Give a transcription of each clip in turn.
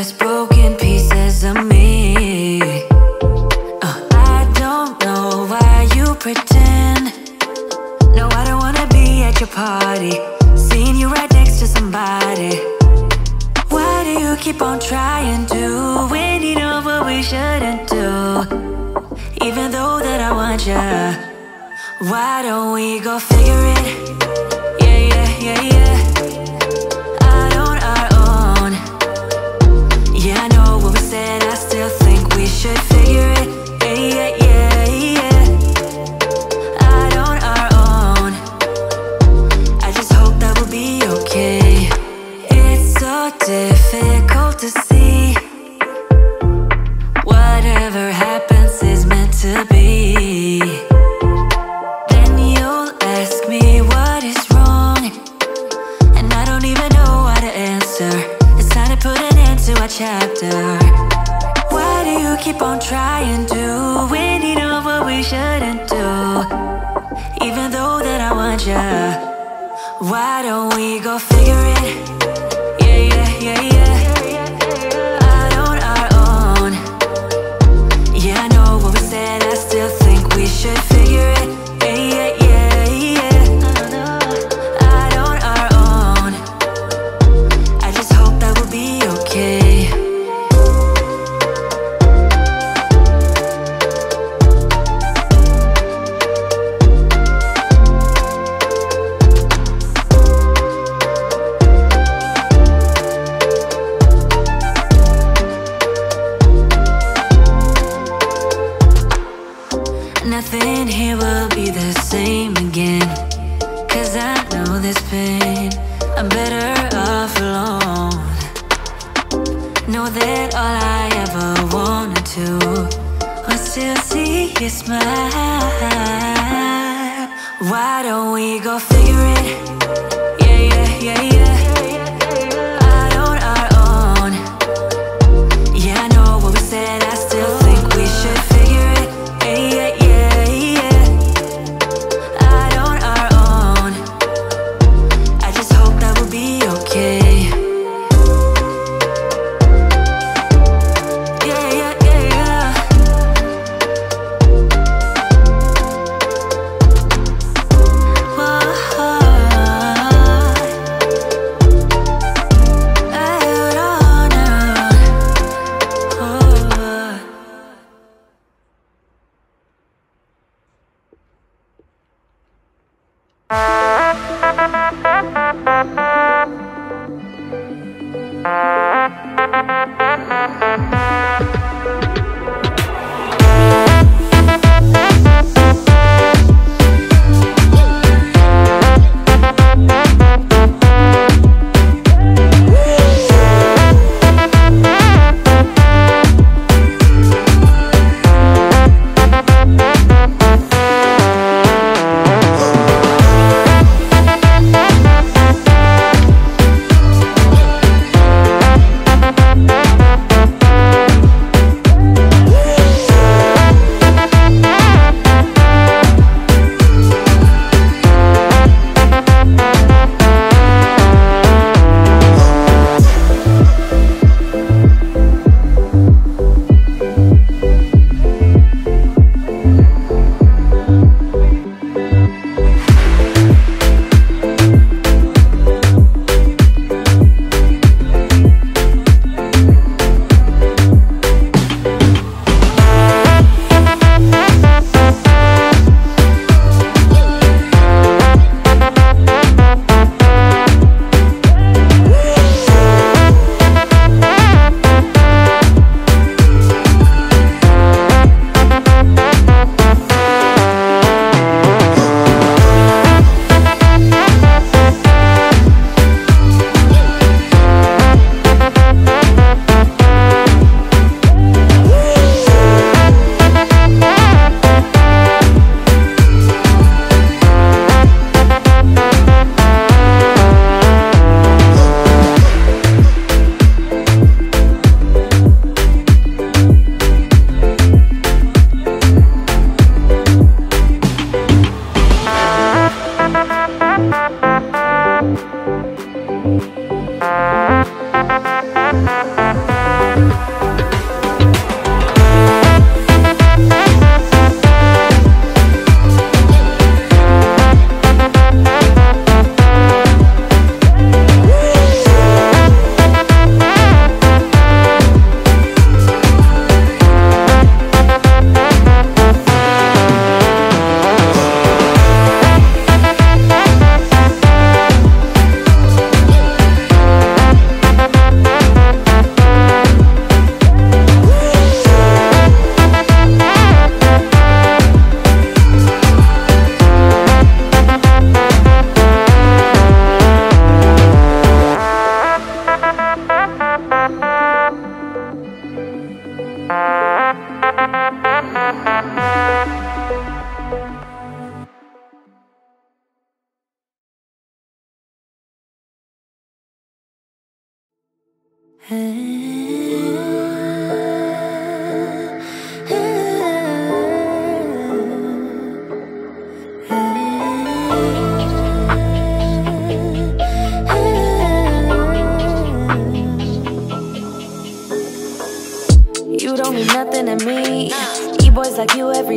Just broken pieces of me. Uh, I don't know why you pretend. No, I don't wanna be at your party. Seeing you right next to somebody. Why do you keep on trying to? When you know what we shouldn't do. Even though that I want you. Why don't we go figure it? Yeah, yeah, yeah, yeah. Should want you. Why don't we go figure it? Yeah, yeah, yeah, yeah. That all I ever wanted to was to see you smile. Why don't we go figure it? Yeah, yeah, yeah, yeah.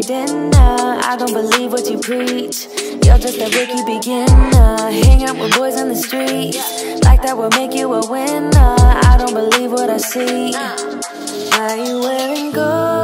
dinner. I don't believe what you preach. You're just a rookie beginner. Hang out with boys in the streets. Like that will make you a winner. I don't believe what I see. Why you wearing gold?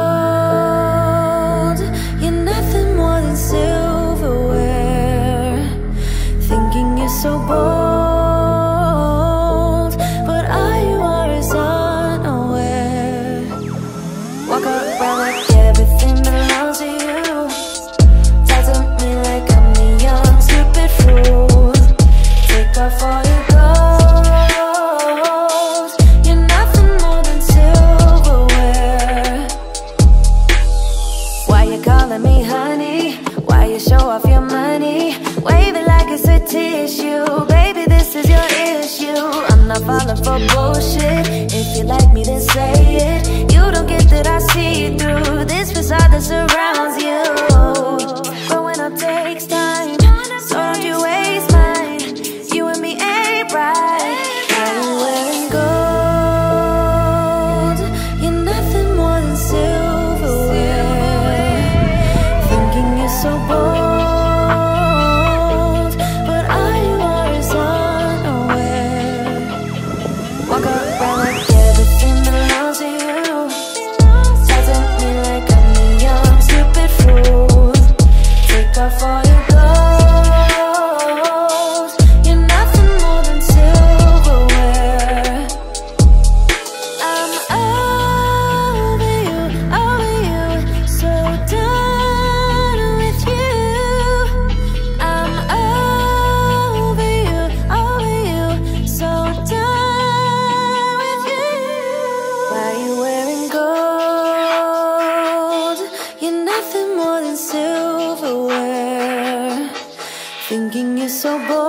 falling for bullshit. If you like me, then say it. You don't get that I see you through This facade that surrounds you. Growing up takes time so bold.